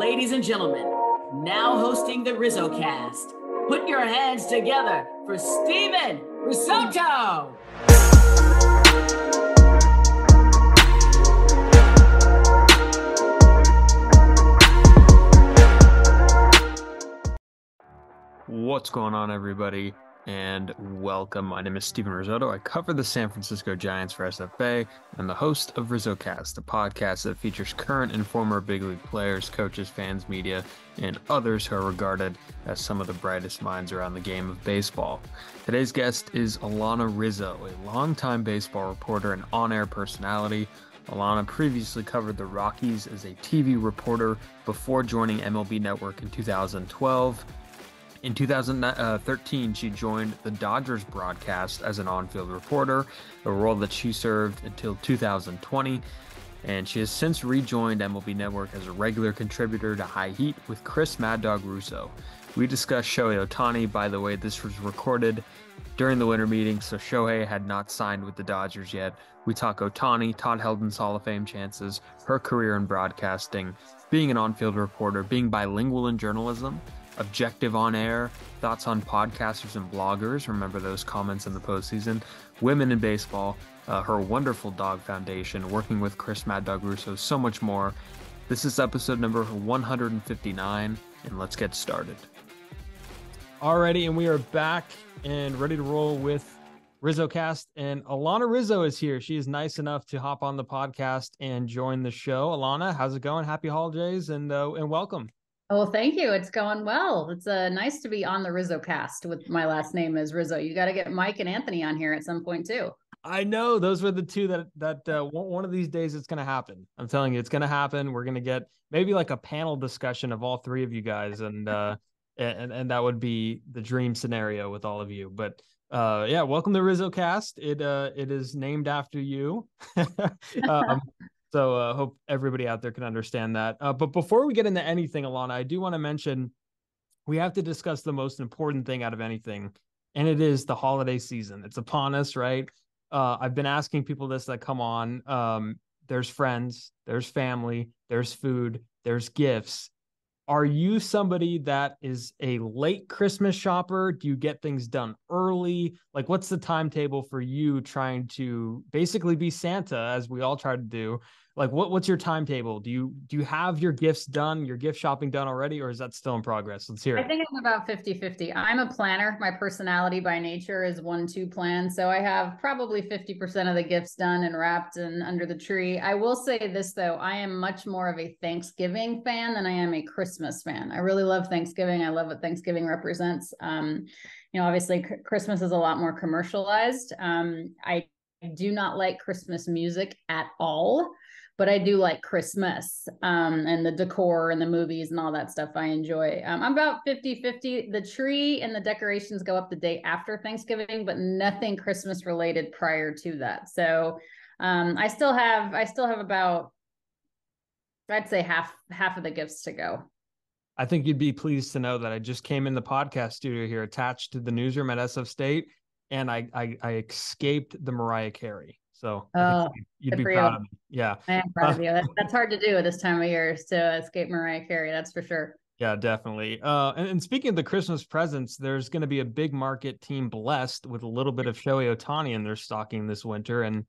Ladies and gentlemen, now hosting the Rizzo cast, put your hands together for Steven Rissotto. What's going on, everybody? And welcome. My name is Steven Rissotto. I cover the San Francisco Giants for SFA. I'm the host of RizzoCast, a podcast that features current and former big league players, coaches, fans, media, and others who are regarded as some of the brightest minds around the game of baseball. Today's guest is Alanna Rizzo, a longtime baseball reporter and on air personality. Alanna previously covered the Rockies as a TV reporter before joining MLB Network in 2012. In 2013, she joined the Dodgers broadcast as an on field reporter, a role that she served until 2020. And she has since rejoined MLB Network as a regular contributor to High Heat with Chris Mad Dog Russo. We discussed Shohei Ohtani. By the way, this was recorded during the winter meeting, so Shohei had not signed with the Dodgers yet. We talk Ohtani, Todd Helton's Hall of Fame chances, her career in broadcasting, being an on field reporter, being bilingual in journalism, objective on air, thoughts on podcasters and bloggers. Remember those comments in the postseason. Women in baseball, uh, her wonderful dog foundation, working with Chris Mad Dog Russo, so much more. This is episode number 159, and let's get started. Alrighty, and we are back and ready to roll with RizzoCast. And Alanna Rizzo is here. She is nice enough to hop on the podcast and join the show. Alanna, how's it going? Happy holidays and uh, and welcome. Oh, thank you. It's going well. It's uh, nice to be on the Rizzo cast with my last name is Rizzo. You got to get Mike and Anthony on here at some point too. I know those were the two that that uh, one of these days it's going to happen. I'm telling you, it's going to happen. We're going to get maybe like a panel discussion of all three of you guys, and uh, and and that would be the dream scenario with all of you. But uh, yeah, welcome to Rizzo Cast. It uh, it is named after you. um, so I uh, hope everybody out there can understand that. Uh, but before we get into anything, Alanna, I do want to mention we have to discuss the most important thing out of anything, and it is the holiday season. It's upon us, right? Uh, I've been asking people this that come on. Um, there's friends, there's family, there's food, there's gifts. Are you somebody that is a late Christmas shopper? Do you get things done early? Like, what's the timetable for you trying to basically be Santa, as we all try to do? Like what what's your timetable? Do you do you have your gifts done your gift shopping done already or is that still in progress? Let's hear it. i think i'm about 50 50 i'm a planner. My personality by nature is one two plan so i have probably 50% of the gifts done and wrapped and under the tree. I will say this though. I am much more of a thanksgiving fan than i am a christmas fan. I really love thanksgiving. I love what thanksgiving represents. Um, you know obviously christmas is a lot more commercialized. Um, i do not like christmas music at all but I do like Christmas um, and the decor and the movies and all that stuff I enjoy. Um, I'm about 50 50. The tree and the decorations go up the day after Thanksgiving, but nothing Christmas related prior to that. So um, I still have, I still have about, I'd say half, half of the gifts to go. I think you'd be pleased to know that I just came in the podcast studio here attached to the newsroom at SF State and I, I, I escaped the Mariah Carey. So oh, you'd be proud you. of me. Yeah. I am proud uh, of you. That, that's hard to do at this time of year to escape Mariah Carey. That's for sure. Yeah, definitely. Uh, and, and, speaking of the Christmas presents, there's going to be a big market team blessed with a little bit of Shohei Ohtani in their stocking this winter. And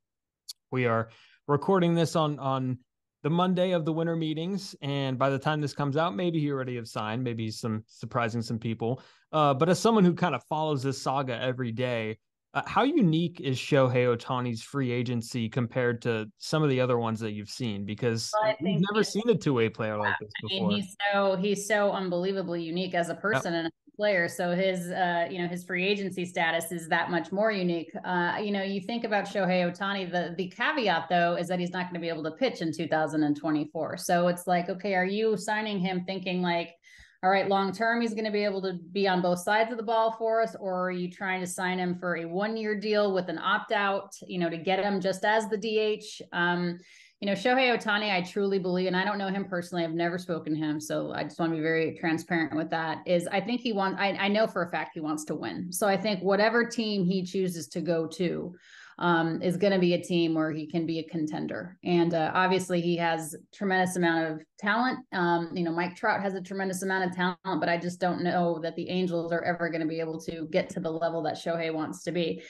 we are recording this on on the Monday of the winter meetings. And by the time this comes out, maybe he already have signed, maybe some surprising some people. Uh, but as someone who kind of follows this saga every day, uh, how unique is Shohei Ohtani's free agency compared to some of the other ones that you've seen? Because well, we've never seen a two way player yeah, like this before. I mean, he's so he's so unbelievably unique as a person yep. and a player. So his uh, you know his free agency status is that much more unique. Uh, you know, you think about Shohei Ohtani. The the caveat though is that he's not going to be able to pitch in 2024. So it's like, okay, are you signing him thinking like? All right, long term, he's going to be able to be on both sides of the ball for us, or are you trying to sign him for a one year deal with an opt out, you know, to get him just as the DH? Um, you know, Shohei Ohtani, I truly believe, and I don't know him personally. I've never spoken to him, so I just want to be very transparent with that. Is I think he wants. I, I know for a fact he wants to win. So I think whatever team he chooses to go to, um, is going to be a team where he can be a contender. And uh, obviously, he has tremendous amount of talent. Um, you know, Mike Trout has a tremendous amount of talent, but I just don't know that the Angels are ever going to be able to get to the level that Shohei wants to be.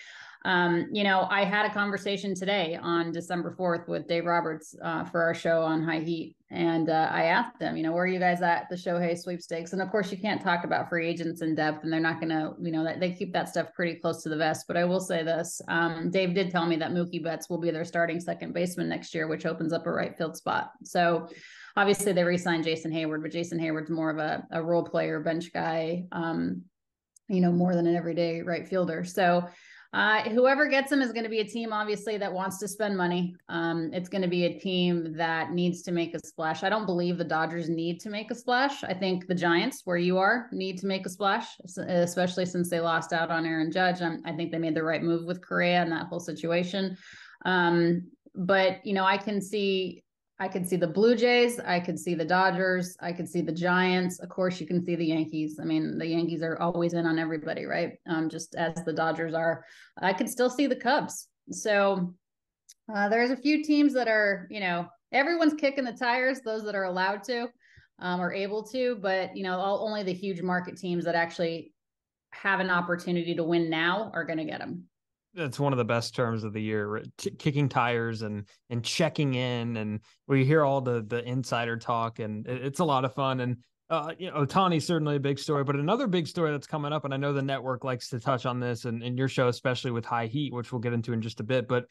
Um, you know, I had a conversation today on December 4th with Dave Roberts uh, for our show on High Heat. And uh, I asked them, you know, where are you guys at the Shohei sweepstakes? And of course, you can't talk about free agents in depth, and they're not going to, you know, they keep that stuff pretty close to the vest. But I will say this um, Dave did tell me that Mookie Betts will be their starting second baseman next year, which opens up a right field spot. So, obviously they re-signed Jason Heyward, but Jason Heyward's more of a, a role player, bench guy, um, you know, more than an everyday right fielder. So uh, whoever gets them is going to be a team, obviously, that wants to spend money. Um, it's going to be a team that needs to make a splash. I don't believe the Dodgers need to make a splash. I think the Giants, where you are, need to make a splash, especially since they lost out on Aaron Judge. I'm, i think they made the right move with Correa and that whole situation. Um, but you know, I can see I could see the Blue Jays. I could see the Dodgers. I could see the Giants. Of course, you can see the Yankees. I mean, the Yankees are always in on everybody, right? Um, just as the Dodgers are. I could still see the Cubs. So uh, there's a few teams that are, you know, everyone's kicking the tires. Those that are allowed to um, are able to, but you know, all, only the huge market teams that actually have an opportunity to win now are going to get them that's one of the best terms of the year kicking tires and and checking in and we hear all the the insider talk and it, it's a lot of fun and uh, you know, Ohtani's certainly a big story, but another big story that's coming up, and I know the network likes to touch on this and in your show, especially with High Heat, which we'll get into in just a bit. But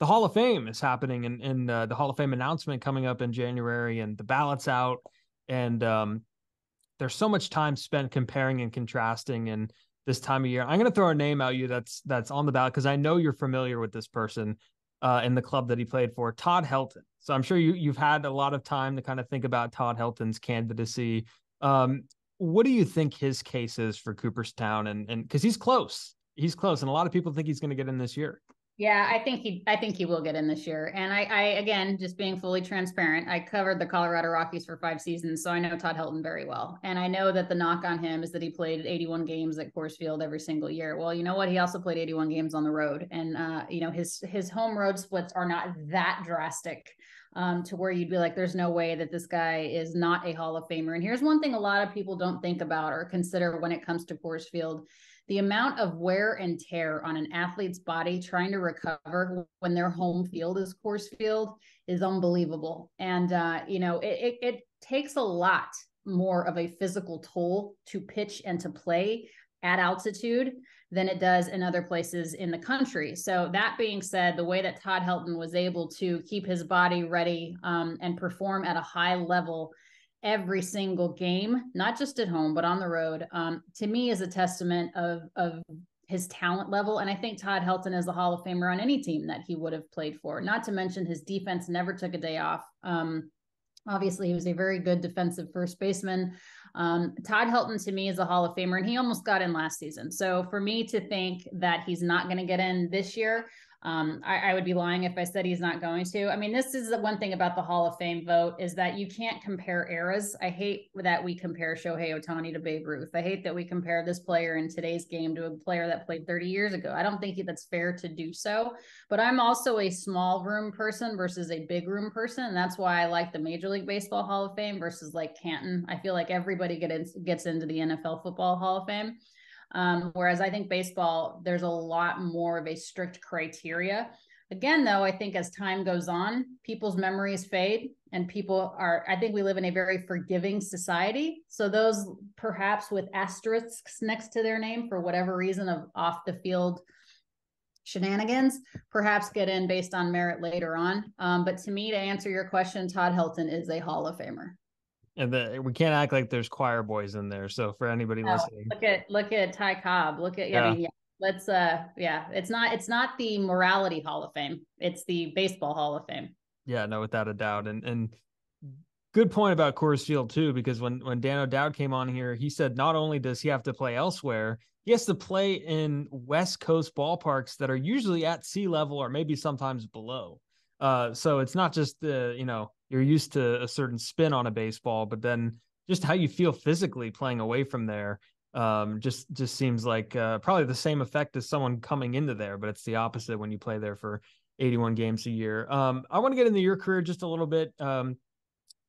the Hall of Fame is happening, and in uh, the Hall of Fame announcement coming up in January, and the ballots out, and um, there's so much time spent comparing and contrasting, and this time of year. I'm going to throw a name out you that's that's on the ballot because I know you're familiar with this person uh, in the club that he played for, Todd Helton. So I'm sure you you've had a lot of time to kind of think about Todd Helton's candidacy. Um, what do you think his case is for Cooperstown? And and because he's close, he's close, and a lot of people think he's going to get in this year. Yeah, I think he I think he will get in this year. And I, I again, just being fully transparent, I covered the Colorado Rockies for five seasons, so I know Todd Helton very well. And I know that the knock on him is that he played 81 games at Coors Field every single year. Well, you know what? He also played 81 games on the road. And uh, you know, his his home road splits are not that drastic. Um, to where you'd be like, there's no way that this guy is not a Hall of Famer. And here's one thing a lot of people don't think about or consider when it comes to Coors Field the amount of wear and tear on an athlete's body trying to recover when their home field is Coors Field is unbelievable. And, uh, you know, it, it, it takes a lot more of a physical toll to pitch and to play at altitude than it does in other places in the country. So that being said, the way that Todd Helton was able to keep his body ready um, and perform at a high level every single game, not just at home, but on the road, um, to me is a testament of, of his talent level. And I think Todd Helton is a Hall of Famer on any team that he would have played for, not to mention his defense never took a day off. Um, obviously, he was a very good defensive first baseman. Um, Todd Helton to me is a Hall of Famer, and he almost got in last season. So for me to think that he's not going to get in this year, um, I, I, would be lying if I said he's not going to. I mean, this is the one thing about the Hall of Fame vote is that you can't compare eras. I hate that we compare Shohei Ohtani to Babe Ruth. I hate that we compare this player in today's game to a player that played 30 years ago. I don't think that's fair to do so. But I'm also a small room person versus a big room person. And that's why I like the Major League Baseball Hall of Fame versus like Canton. I feel like everybody gets, gets into the NFL Football Hall of Fame. Um, whereas I think baseball, there's a lot more of a strict criteria. Again, though, I think as time goes on, people's memories fade and people are, I think we live in a very forgiving society. So those perhaps with asterisks next to their name for whatever reason of off the field shenanigans perhaps get in based on merit later on. Um, but to me, to answer your question, Todd Helton is a Hall of Famer and the, we can't act like there's choir boys in there. So for anybody no, listening, look at look at Ty Cobb. Look at yeah. I mean, yeah. Let's uh yeah. It's not it's not the morality Hall of Fame. It's the baseball Hall of Fame. Yeah, no, without a doubt. And and good point about Coors Field too, because when when Dan O'Dowd came on here, he said not only does he have to play elsewhere, he has to play in West Coast ballparks that are usually at sea level or maybe sometimes below. Uh, so it's not just the you know you're used to a certain spin on a baseball, but then just how you feel physically playing away from there um, just just seems like uh, probably the same effect as someone coming into there, but it's the opposite when you play there for 81 games a year. Um, I want to get into your career just a little bit. Um,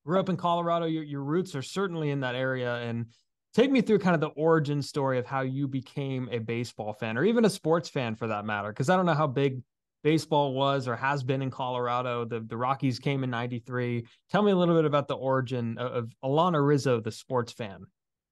grew up in Colorado. Your your roots are certainly in that area, and take me through kind of the origin story of how you became a baseball fan, or even a sports fan for that matter. Because I don't know how big baseball was or has been in Colorado. The the Rockies came in '93. Tell me a little bit about the origin of, of Alanna Rizzo, the sports fan.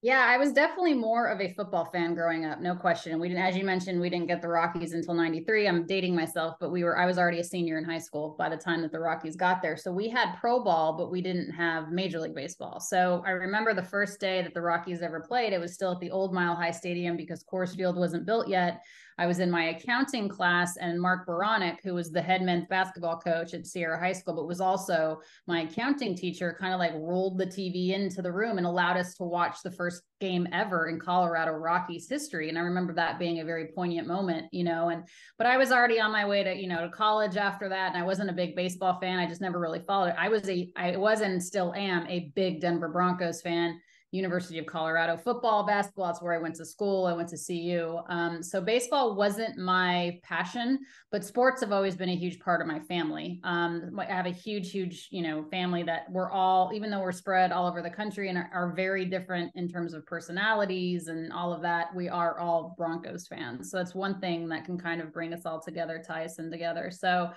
Yeah, I was definitely more of a football fan growing up, no question. We didn't, as you mentioned, we didn't get the Rockies until '93. I'm dating myself, but we were, I was already a senior in high school by the time that the Rockies got there. So we had pro ball, but we didn't have Major League Baseball. So I remember the first day that the Rockies ever played. It was still at the old Mile High Stadium because Coors Field wasn't built yet. I was in my accounting class, and Mark Baronic, who was the head men's basketball coach at Sierra High School, but was also my accounting teacher, kind of like rolled the TV into the room and allowed us to watch the first game ever in Colorado Rockies history. And I remember that being a very poignant moment, you know. And but I was already on my way to, you know, to college after that. And I wasn't a big baseball fan. I just never really followed it. I was a I was and still am a big Denver Broncos fan University of Colorado football, basketball. That's where I went to school. I went to CU. Um, so baseball wasn't my passion, but sports have always been a huge part of my family. Um, I have a huge, huge, you know, family that we're all, even though we're spread all over the country and are, are very different in terms of personalities and all of that, we are all Broncos fans. So that's one thing that can kind of bring us all together, tie us in together. So,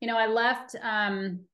you know, I left. Um,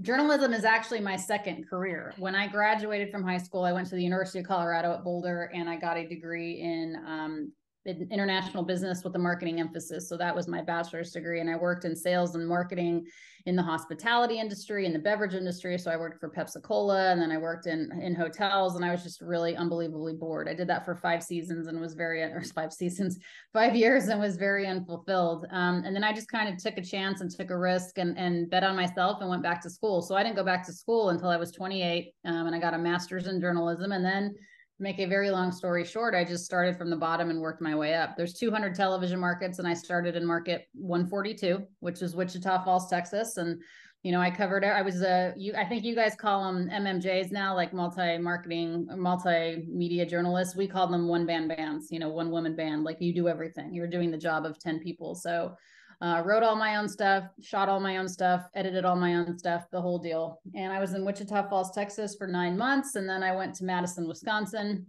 journalism is actually my second career. When I graduated from high school, I went to the University of Colorado at Boulder and I got a degree in um, international business with a marketing emphasis. So that was my bachelor's degree. And I worked in sales and marketing in the hospitality industry, in the beverage industry. So I worked for Pepsi Cola and then I worked in, in hotels and I was just really unbelievably bored. I did that for five seasons and was very, or five seasons, five years and was very unfulfilled. Um, and then I just kind of took a chance and took a risk and, and bet on myself and went back to school. So I didn't go back to school until I was 28 um, and I got a master's in journalism and then make a very long story short, I just started from the bottom and worked my way up. There's 200 television markets, and I started in market 142, which is Wichita Falls, Texas. And you know, I covered. I was a. You, I think you guys call them MMJs now, like multi-marketing, multimedia journalists. We call them one-band bands. You know, one-woman band. Like you do everything. You're doing the job of 10 people. So uh, wrote all my own stuff, shot all my own stuff, edited all my own stuff, the whole deal. And I was in Wichita Falls, Texas for nine months. And then I went to Madison, Wisconsin,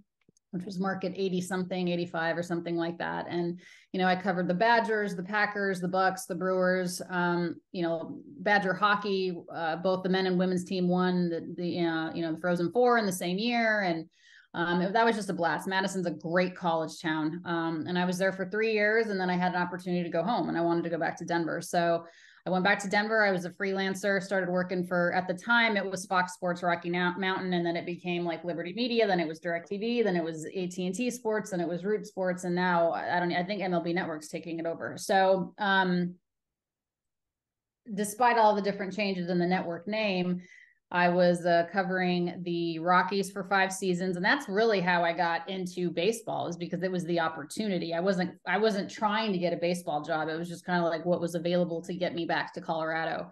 which was market 80 something, 85 or something like that. And, you know, I covered the Badgers, the Packers, the Bucks, the Brewers, um, you know, Badger hockey, uh, both the men and women's team won the, the uh, you know, the Frozen Four in the same year. And, um, it, that was just a blast. Madison's a great college town. Um, and I was there for three years and then I had an opportunity to go home and I wanted to go back to Denver. So I went back to Denver. I was a freelancer, started working for, at the time, it was Fox Sports Rocky Mountain. And then it became like Liberty Media. Then it was DirecTV. Then it was AT&T Sports. and it was Root Sports. And now I don't, I think MLB Network's taking it over. So, um, despite all the different changes in the network name, I was uh, covering the Rockies for five seasons, and that's really how I got into baseball. Is because it was the opportunity. I wasn't I wasn't trying to get a baseball job. It was just kind of like what was available to get me back to Colorado.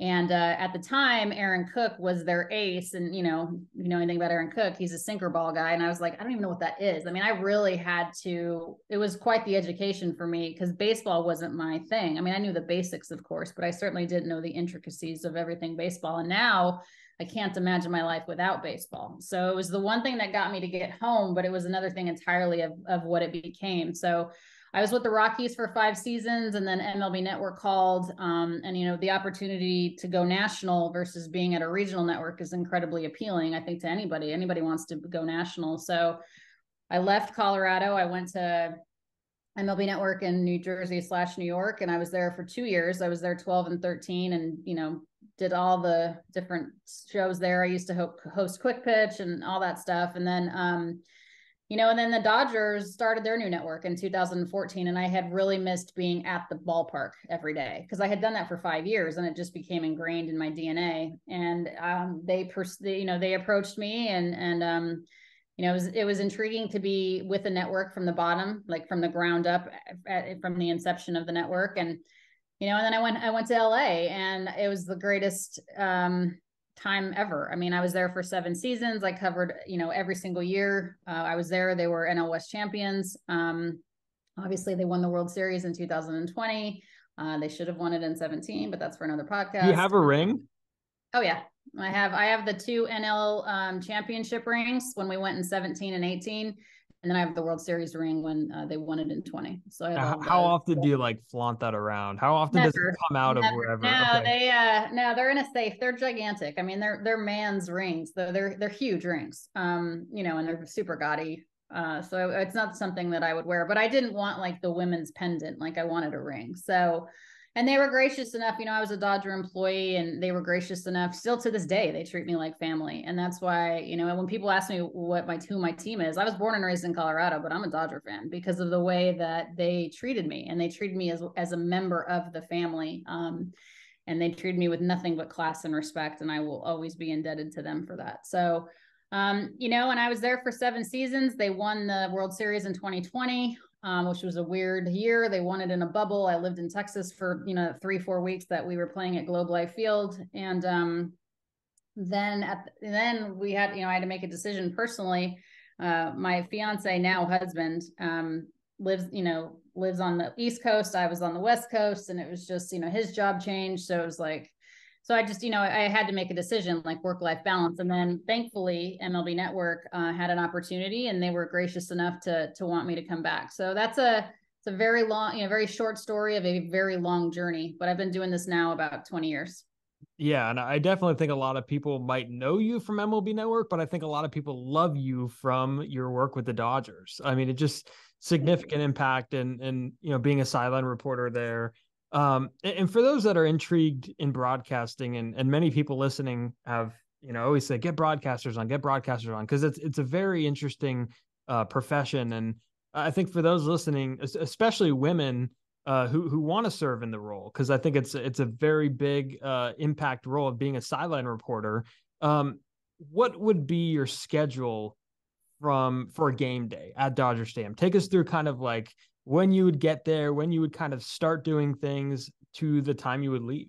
And uh, at the time, Aaron Cook was their ace, and you know, you know anything about Aaron Cook? He's a sinker ball guy, and I was like, I don't even know what that is. I mean, I really had to. It was quite the education for me because baseball wasn't my thing. I mean, I knew the basics, of course, but I certainly didn't know the intricacies of everything baseball. And now I can't imagine my life without baseball. So it was the one thing that got me to get home, but it was another thing entirely of of what it became. So I was with the Rockies for five seasons, and then MLB Network called. Um, and you know, the opportunity to go national versus being at a regional network is incredibly appealing. I think to anybody, anybody wants to go national. So I left Colorado. I went to MLB Network in New Jersey slash New York, and I was there for two years. I was there 12 and 13, and you know, did all the different shows there. I used to host Quick Pitch and all that stuff, and then. Um, you know, and then the Dodgers started their new network in 2014, and I had really missed being at the ballpark every day because I had done that for five years, and it just became ingrained in my DNA. And um, they, pers- they, you know, they approached me, and and um, you know, it was it was intriguing to be with a network from the bottom, like from the ground up, at, from the inception of the network, and you know, and then I went I went to LA and it was the greatest um time ever. I mean, I was there for seven seasons. I covered, you know, every single year. Uh, I was there. They were NL West champions. Um, obviously, they won the World Series in 2020. Uh, they should have won it in 17, but that's for another podcast. You have a ring? Oh yeah, I have. I have the two NL um, championship rings when we went in 17 and 18 and then I have the World Series ring when uh, they won it in 20. So how, how often do you like flaunt that around? How often Never. does it come out Never. of wherever? No, okay. they uh no, they're in a safe. They're gigantic. I mean, they're they're man's rings. They're they're, they're huge rings. Um, you know, and they're super gaudy. Uh, so it's not something that I would wear, but I didn't want like the women's pendant. Like I wanted a ring. So and they were gracious enough you know i was a dodger employee and they were gracious enough still to this day they treat me like family. And that's why you know when people ask me what my who my team is i was born and raised in colorado but i'm a dodger fan because of the way that they treated me. And they treated me as as a member of the family. Um, and they treated me with nothing but class and respect and i will always be indebted to them for that. So um, you know, and I was there for seven seasons. They won the World Series in 2020 um, which was a weird year. They won it in a bubble. I lived in Texas for you know three four weeks that we were playing at Globe Life Field, and um, then at then we had you know I had to make a decision personally. Uh, my fiance now husband um, lives you know lives on the East Coast. I was on the West Coast, and it was just you know his job changed, so it was like so I just, you know, I had to make a decision like work life balance. And then thankfully, MLB Network uh, had an opportunity and they were gracious enough to to want me to come back. So that's a it's a very long, you know, very short story of a very long journey. But I've been doing this now about 20 years. Yeah, and I definitely think a lot of people might know you from MLB Network, but I think a lot of people love you from your work with the Dodgers. I mean, it just significant impact and and you know being a sideline reporter there um, and for those that are intrigued in broadcasting, and and many people listening have you know always say get broadcasters on, get broadcasters on, because it's it's a very interesting uh, profession, and I think for those listening, especially women uh, who who want to serve in the role, because I think it's it's a very big uh, impact role of being a sideline reporter. Um, what would be your schedule from for a game day at Dodger Stadium? Take us through kind of like when you would get there, when you would kind of start doing things to the time you would leave.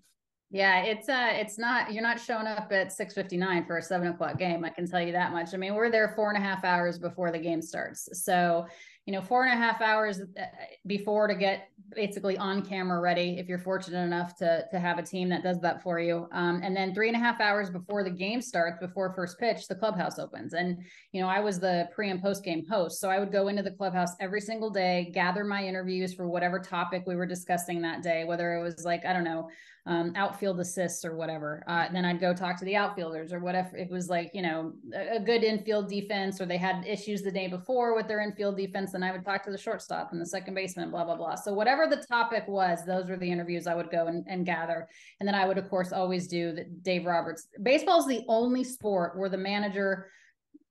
Yeah, it's uh it's not you're not showing up at 659 for a seven o'clock game. I can tell you that much. I mean, we're there four and a half hours before the game starts. So you know, four and a half hours uh, before to get basically on camera ready if you're fortunate enough to to have a team that does that for you. Um, and then three and a half hours before the game starts, before first pitch, the clubhouse opens. And you know, I was the pre and post game host, so I would go into the clubhouse every single day, gather my interviews for whatever topic we were discussing that day, whether it was like I don't know um, outfield assists or whatever. Uh, then I'd go talk to the outfielders or whatever. It was like, you know, a, a, good infield defense or they had issues the day before with their infield defense. Then I would talk to the shortstop and the second baseman, blah, blah, blah. So whatever the topic was, those were the interviews I would go and, and gather. And then I would, of course, always do the Dave Roberts. Baseball is the only sport where the manager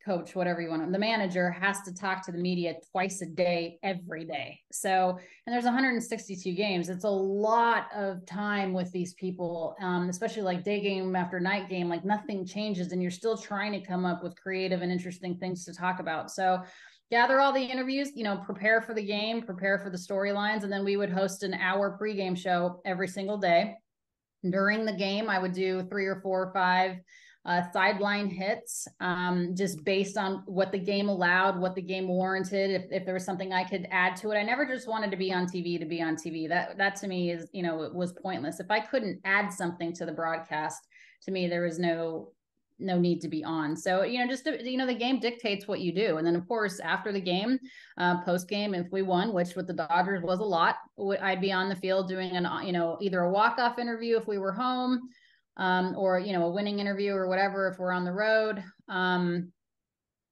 coach, whatever you want, the manager has to talk to the media twice a day, every day. So, and there's 162 games. It's a lot of time with these people, um, especially like day game after night game. Like nothing changes, and you're still trying to come up with creative and interesting things to talk about. So, gather all the interviews, you know, prepare for the game, prepare for the storylines, and then we would host an hour pregame show every single day. During the game, I would do three or four or five uh, sideline hits um, just based on what the game allowed, what the game warranted. If, if there was something I could add to it, I never just wanted to be on TV to be on TV. That that to me is you know it was pointless. If I couldn't add something to the broadcast, to me there was no no need to be on. So, you know, just, you know, the game dictates what you do. And then, of course, after the game, uh, post game, if we won, which with the Dodgers was a lot, I'd be on the field doing an, you know, either a walk off interview if we were home um, or you know a winning interview or whatever if we're on the road. Um,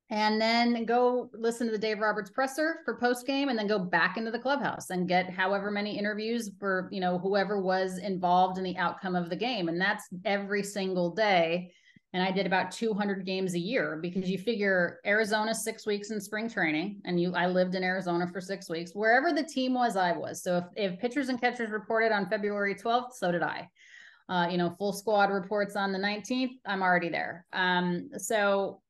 and then go listen to the Dave Roberts presser for post game and then go back into the clubhouse and get however many interviews for you know whoever was involved in the outcome of the game. And that's every single day. And I did about 200 games a year because you figure Arizona 6 weeks in spring training and you I lived in Arizona for 6 weeks. Wherever the team was I was. So if if pitchers and catchers reported on February 12th so did I uh, you know, full squad reports on the 19th, I'm already there. Um, so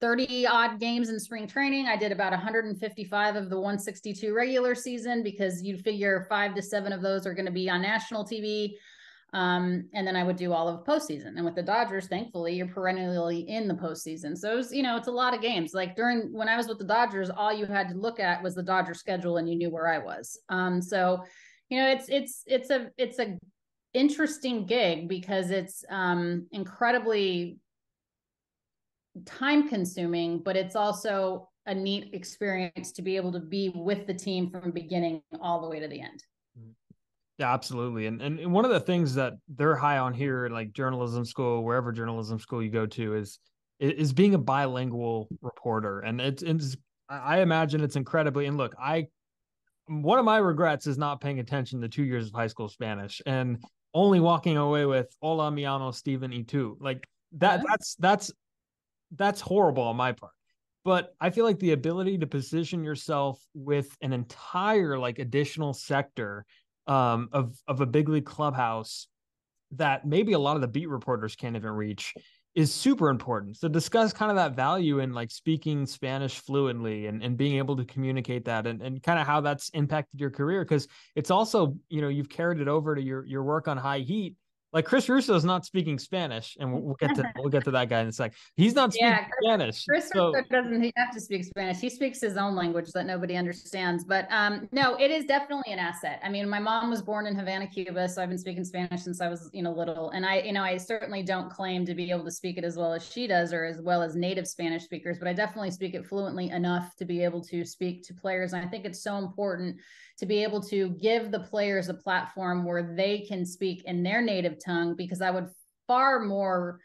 30 odd games in spring training. I did about 155 of the 162 regular season because you'd figure five to seven of those are going to be on national TV. Um, and then I would do all of postseason. And with the Dodgers, thankfully, you're perennially in the postseason. So it was, you know, it's a lot of games. Like during when I was with the Dodgers, all you had to look at was the Dodger schedule and you knew where I was. Um, so, you know, it's it's it's a it's a interesting gig because it's um incredibly time consuming, but it's also a neat experience to be able to be with the team from beginning all the way to the end. Yeah, absolutely. And and one of the things that they're high on here, like journalism school, wherever journalism school you go to, is is being a bilingual reporter. And it's, it's I imagine it's incredibly. And look, I one of my regrets is not paying attention to two years of high school Spanish and only walking away with "Hola, mi amo Stephen E. two. Like that. Yeah. That's that's that's horrible on my part. But I feel like the ability to position yourself with an entire like additional sector um, of of a big league clubhouse that maybe a lot of the beat reporters can't even reach is super important. So discuss kind of that value in like speaking Spanish fluently and, and being able to communicate that and, and kind of how that's impacted your career. Cause it's also, you know, you've carried it over to your your work on high heat like Chris Russo is not speaking Spanish, and we'll, we'll, get to we'll get to that guy in a sec. He's not speaking yeah, Spanish. Chris so. Russo doesn't have to speak Spanish. He speaks his own language that nobody understands. But um, no, it is definitely an asset. I mean, my mom was born in Havana, Cuba, so I've been speaking Spanish since I was you know little, and I you know I certainly don't claim to be able to speak it as well as she does or as well as native Spanish speakers, but I definitely speak it fluently enough to be able to speak to players. And I think it's so important to be able to give the players a platform where they can speak in their native tongue because I would far more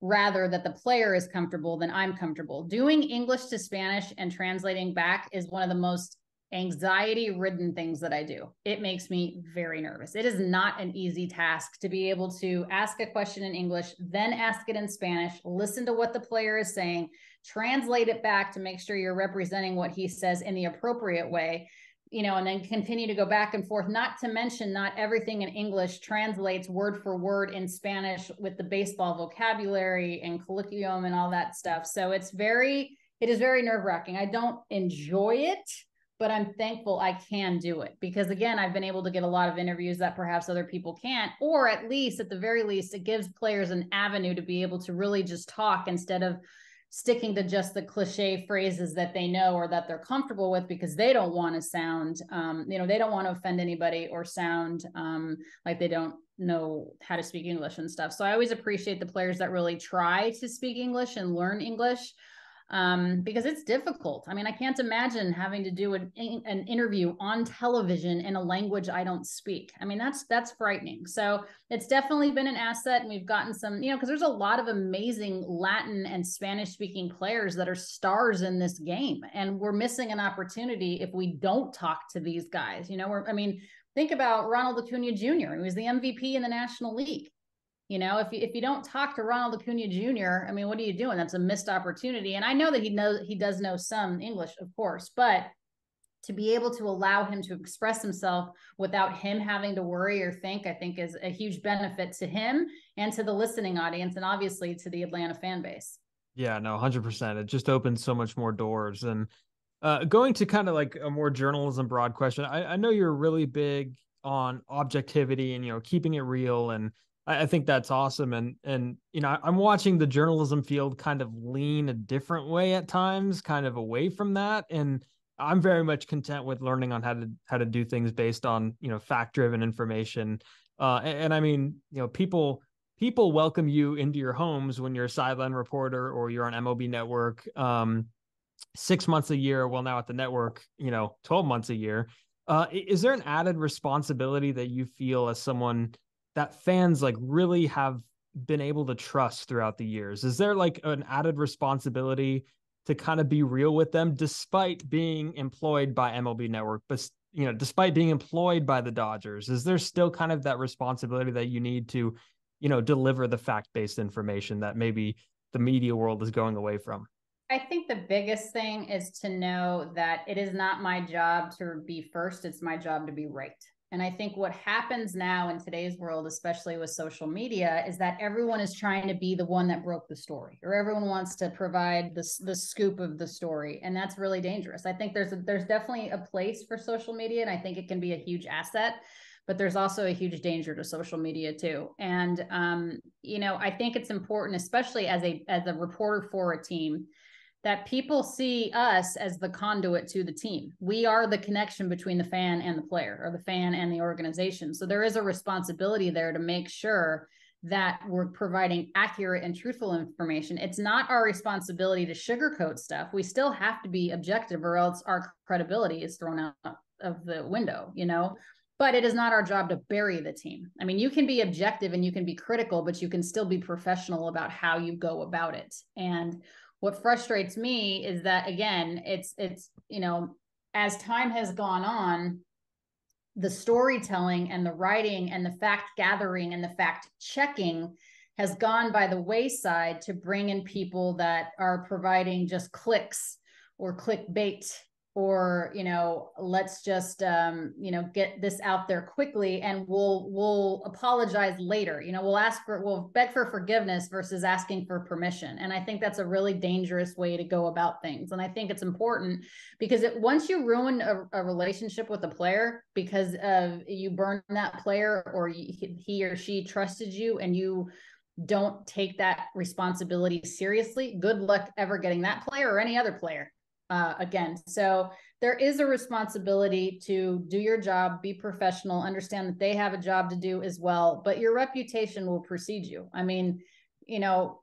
rather that the player is comfortable than I'm comfortable. Doing English to Spanish and translating back is one of the most anxiety ridden things that I do. It makes me very nervous. It is not an easy task to be able to ask a question in English, then ask it in Spanish, listen to what the player is saying, translate it back to make sure you're representing what he says in the appropriate way you know, and then continue to go back and forth. Not to mention, not everything in English translates word for word in Spanish with the baseball vocabulary and colloquium and all that stuff. So it's very, it is very nerve wracking. I don't enjoy it, but I'm thankful I can do it because, again, I've been able to get a lot of interviews that perhaps other people can't, or at least, at the very least, it gives players an avenue to be able to really just talk instead of sticking to just the cliche phrases that they know or that they're comfortable with because they don't want to sound um, you know they don't want to offend anybody or sound um, like they don't know how to speak english and stuff. So i always appreciate the players that really try to speak english and learn english um, because it's difficult. I mean, I can't imagine having to do an, an interview on television in a language I don't speak. I mean, that's that's frightening. So it's definitely been an asset, and we've gotten some, you know, because there's a lot of amazing Latin and Spanish speaking players that are stars in this game, and we're missing an opportunity if we don't talk to these guys. You know, we're, I mean, think about Ronald Acuna Jr. He was the MVP in the National League. You know, if you, if you don't talk to Ronald Acuna Jr., I mean, what are you doing? That's a missed opportunity. And I know that he knows he does know some English, of course, but to be able to allow him to express himself without him having to worry or think, I think is a huge benefit to him and to the listening audience, and obviously to the Atlanta fan base. Yeah, no, hundred percent. It just opens so much more doors. And uh, going to kind of like a more journalism broad question, I, I know you're really big on objectivity and you know keeping it real and I, I think that's awesome. And and you know, I'm watching the journalism field kind of lean a different way at times, kind of away from that. And I'm very much content with learning on how to how to do things based on you know fact driven information. Uh, and, and I mean, you know, people people welcome you into your homes when you're a sideline reporter or you're on MLB Network. Um, six months a year. Well, now at the network, you know, 12 months a year. Uh, is there an added responsibility that you feel as someone that fans like really have been able to trust throughout the years? Is there like an added responsibility to kind of be real with them despite being employed by MLB Network, but you know, despite being employed by the Dodgers, is there still kind of that responsibility that you need to, you know, deliver the fact-based information that maybe the media world is going away from? I think the biggest thing is to know that it is not my job to be first, it's my job to be right And I think what happens now in today's world, especially with social media, is that everyone is trying to be the one that broke the story, or everyone wants to provide the, the scoop of the story. And that's really dangerous. I think there's a, there's definitely a place for social media, and I think it can be a huge asset. But there's also a huge danger to social media too. And um, you know, I think it's important, especially as a as a reporter for a team, that people see us as the conduit to the team. We are the connection between the fan and the player or the fan and the organization. So there is a responsibility there to make sure that we're providing accurate and truthful information. It's not our responsibility to sugarcoat stuff. We still have to be objective or else our credibility is thrown out of the window, you know? But it is not our job to bury the team. I mean, you can be objective and you can be critical, but you can still be professional about how you go about it. And what frustrates me is that again it's it's you know as time has gone on the storytelling and the writing and the fact gathering and the fact checking has gone by the wayside to bring in people that are providing just clicks or clickbait or you know let's just um you know get this out there quickly and we'll we'll apologize later. You know we'll ask for we'll beg for forgiveness versus asking for permission. And i think that's a really dangerous way to go about things. And i think it's important because it once you ruin a, a relationship with a player because of you burn that player or he or she trusted you and you don't take that responsibility seriously good luck ever getting that player or any other player uh, again. So there is a responsibility to do your job, be professional, understand that they have a job to do as well, but your reputation will precede you. I mean, you know,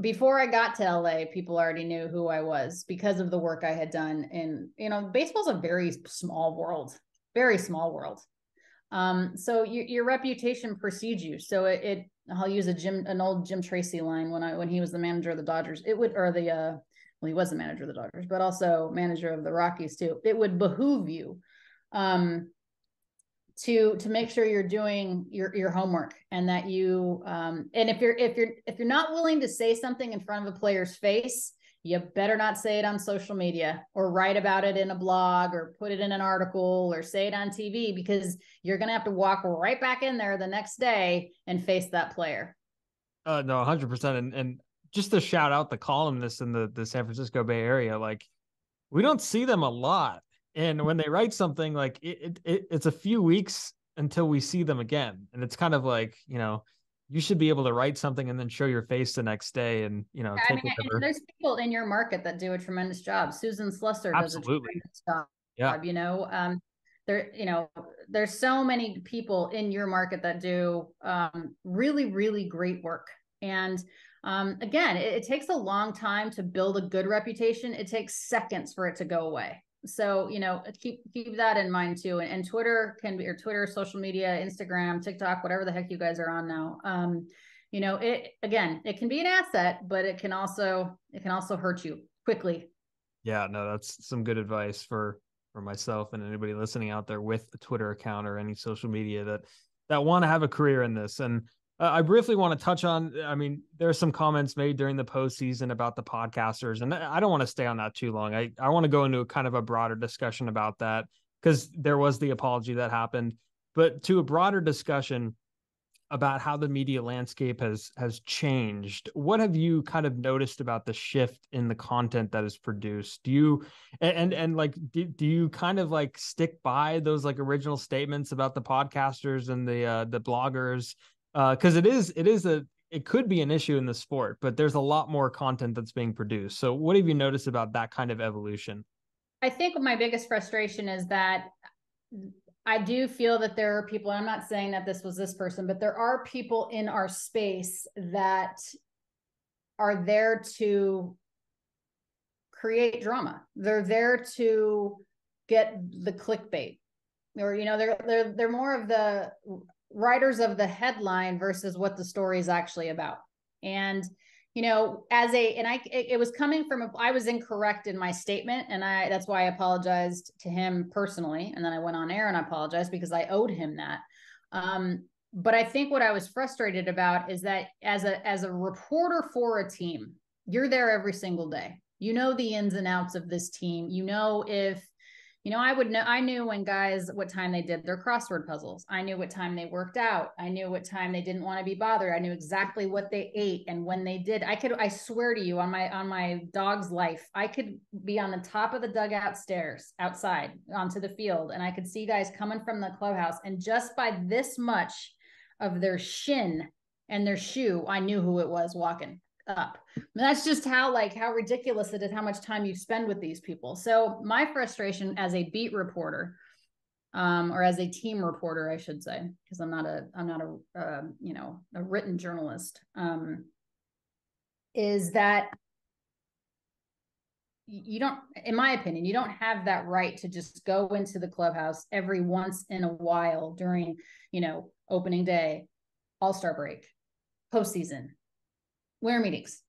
before I got to LA, people already knew who I was because of the work I had done. And, you know, baseball's a very small world, very small world. Um, so your, your reputation precedes you. So it, it, I'll use a Jim, an old Jim Tracy line when I, when he was the manager of the Dodgers, it would, or the, uh, well, he was the manager of the Dodgers, but also manager of the Rockies too. It would behoove you um, to to make sure you're doing your your homework and that you um, and if you're if you're if you're not willing to say something in front of a player's face, you better not say it on social media or write about it in a blog or put it in an article or say it on TV because you're going to have to walk right back in there the next day and face that player. Uh, no, 100%. And, and just to shout out the columnists in the the San Francisco Bay Area, like we don't see them a lot, and when they write something, like it, it it's a few weeks until we see them again, and it's kind of like you know you should be able to write something and then show your face the next day and you know I mean, there's people in your market that do a tremendous job. Susan slusser does a tremendous job yeah. you know um there you know there's so many people in your market that do um really really great work. And um, again, it, it takes a long time to build a good reputation. It takes seconds for it to go away. So, you know, keep keep that in mind too. And, and Twitter can be or Twitter, social media, Instagram, TikTok, whatever the heck you guys are on now. Um, you know, it again, it can be an asset, but it can also it can also hurt you quickly. Yeah, no, that's some good advice for for myself and anybody listening out there with a Twitter account or any social media that that want to have a career in this. And uh, I briefly want to touch on. I mean, there are some comments made during the postseason about the podcasters, and I don't want to stay on that too long. I, I want to go into a kind of a broader discussion about that because there was the apology that happened, but to a broader discussion about how the media landscape has has changed. What have you kind of noticed about the shift in the content that is produced? Do you and and, and like do, do you kind of like stick by those like original statements about the podcasters and the uh, the bloggers because uh, it is it is a it could be an issue in the sport, but there's a lot more content that's being produced. So, what have you noticed about that kind of evolution? I think my biggest frustration is that I do feel that there are people, I'm not saying that this was this person, but there are people in our space that are there to create drama. They're there to get the clickbait. Or, you know, they're they're they're more of the writers of the headline versus what the story is actually about. And you know, as a and I it, it was coming from a, I was incorrect in my statement, and I that's why I apologized to him personally, and then I went on air and I apologized because I owed him that. Um, but I think what I was frustrated about is that as a as a reporter for a team, you're there every single day. You know the ins and outs of this team. You know if you know, I would know, I knew when guys, what time they did their crossword puzzles. I knew what time they worked out. I knew what time they didn't want to be bothered. I knew exactly what they ate and when they did. I could, I swear to you on my, on my dog's life, I could be on the top of the dugout stairs outside onto the field and I could see guys coming from the clubhouse. And just by this much of their shin and their shoe, I knew who it was walking up. That's just how like how ridiculous it is how much time you spend with these people. So my frustration as a beat reporter um, or as a team reporter, I should say, because I'm not a I'm not a uh, you know a written journalist, um, is that you don't, in my opinion, you don't have that right to just go into the clubhouse every once in a while during you know opening day, All Star break, postseason, winter meetings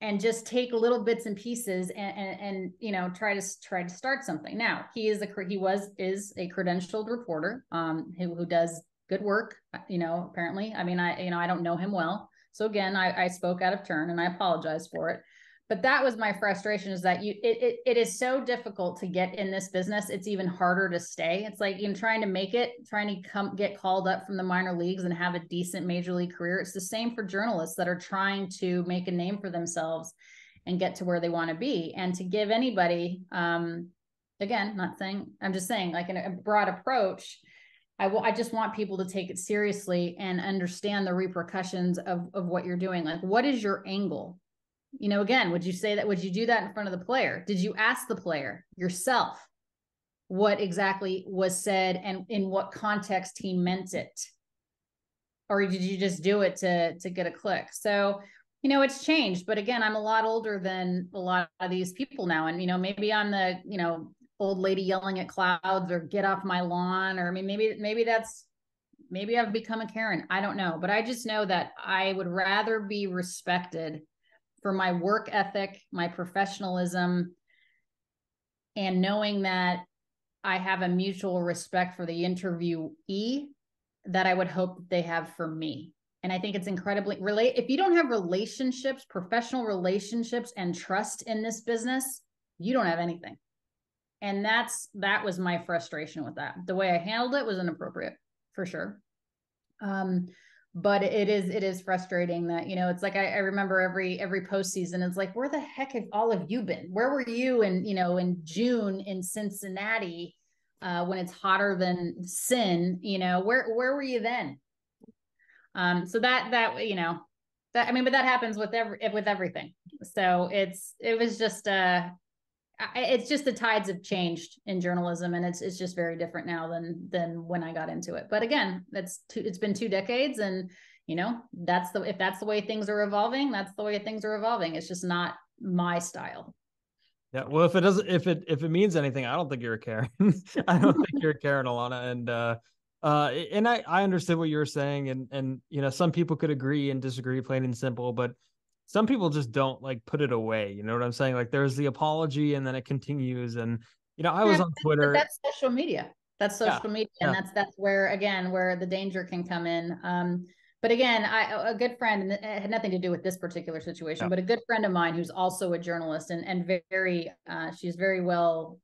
and just take little bits and pieces and, and, and you know try to try to start something. Now he is a he was is a credentialed reporter um who, who does good work you know apparently. I mean i you know i don't know him well. So again i i spoke out of turn and i apologize for it but that was my frustration is that you it, it, it is so difficult to get in this business it's even harder to stay it's like you know trying to make it trying to come get called up from the minor leagues and have a decent major league career it's the same for journalists that are trying to make a name for themselves and get to where they want to be and to give anybody um again not saying i'm just saying like in a broad approach I, will, I just want people to take it seriously and understand the repercussions of, of what you're doing. Like, what is your angle? You know again would you say that would you do that in front of the player? Did you ask the player yourself what exactly was said and in what context he meant it? Or did you just do it to to get a click? So you know it's changed but again i'm a lot older than a lot of these people now. And you know maybe i'm the you know old lady yelling at clouds or get off my lawn or i mean maybe maybe that's maybe i've become a karen. I don't know. But i just know that i would rather be respected for my work ethic, my professionalism, and knowing that I have a mutual respect for the interviewee that I would hope they have for me. And I think it's incredibly relate. If you don't have relationships, professional relationships, and trust in this business, you don't have anything. And that's that was my frustration with that. The way I handled it was inappropriate for sure. Um, but it is it is frustrating that you know it's like I, I, remember every every postseason it's like where the heck have all of you been? Where were you in you know in june in cincinnati uh, when it's hotter than sin you know? Where where were you then? Um so that that you know that i mean but that happens with every with everything. So it's it was just uh it's just the tides have changed in journalism and it's it's just very different now than than when I got into it. But again, it's two, it's been two decades and you know, that's the if that's the way things are evolving, that's the way things are evolving. It's just not my style. Yeah, well, if it doesn't, if it if it means anything, I don't think you're a Karen. I don't think you're a Karen, Alanna. And uh, uh, and I I understood what you were saying, and and you know, some people could agree and disagree, plain and simple. But some people just don't like put it away. You know what I'm saying? Like there's the apology and then it continues. And you know, I was on Twitter. That's social media. That's social yeah, media. And yeah. that's that's where again where the danger can come in. Um, but again, I a good friend, and it had nothing to do with this particular situation, but a good friend of mine who's also a journalist and and very uh, she's very well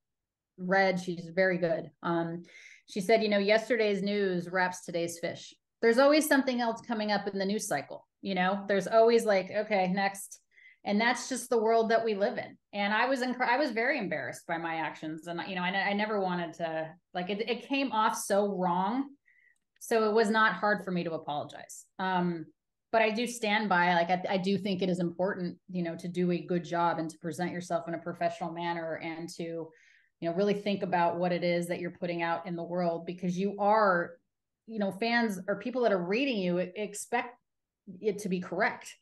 read. She's very good. Um, she said, you know, yesterday's news wraps today's fish. There's always something else coming up in the news cycle you know there's always like okay next. And that's just the world that we live in. And i was inc- i was very embarrassed by my actions. And you know i, I never wanted to like it, it came off so wrong. So it was not hard for me to apologize. Um but i do stand by like I, I do think it is important you know to do a good job and to present yourself in a professional manner and to you know really think about what it is that you're putting out in the world because you are you know fans or people that are reading you expect it to be correct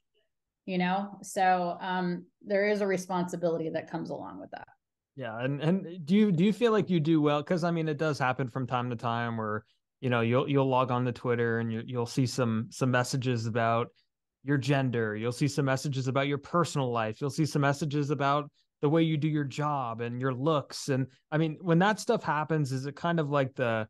you know? So um there is a responsibility that comes along with that. Yeah and and do you do you feel like you do well? Because i mean it does happen from time to time where you know you'll you'll log on to twitter and you, you'll see some some messages about your gender. You'll see some messages about your personal life. You'll see some messages about the way you do your job and your looks. And i mean when that stuff happens is it kind of like the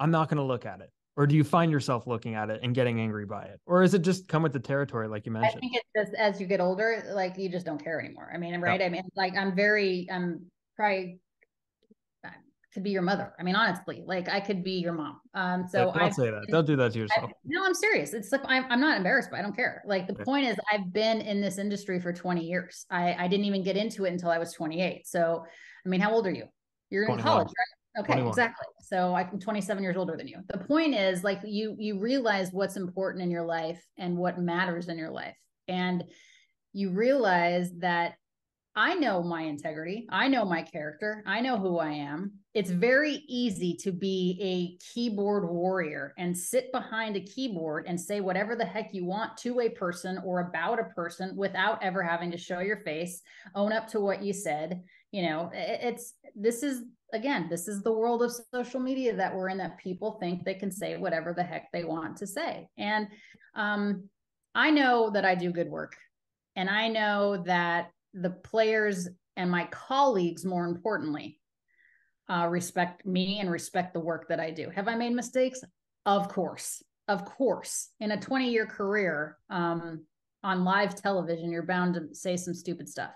i'm not going to look at it or do you find yourself looking at it and getting angry by it or is it just come with the territory like you mentioned i think it's just as you get older like you just don't care anymore i mean right i mean like i'm very i'm probably could be your mother. I mean, honestly, like I could be your mom. Um, so don't I've, say that. Don't do that to yourself. I, no, I'm serious. It's like I'm, I'm not embarrassed, but I don't care. Like the okay. point is, I've been in this industry for 20 years. I, I didn't even get into it until I was 28. So, I mean, how old are you? You're 21. in college, right? Okay, 21. exactly. So I'm 27 years older than you. The point is, like you you realize what's important in your life and what matters in your life, and you realize that I know my integrity. I know my character. I know who I am. It's very easy to be a keyboard warrior and sit behind a keyboard and say whatever the heck you want to a person or about a person without ever having to show your face, own up to what you said. You know, it's this is again, this is the world of social media that we're in that people think they can say whatever the heck they want to say. And um, I know that I do good work. And I know that the players and my colleagues, more importantly, uh, respect me and respect the work that I do. Have I made mistakes? Of course. Of course. In a 20 year career um, on live television, you're bound to say some stupid stuff.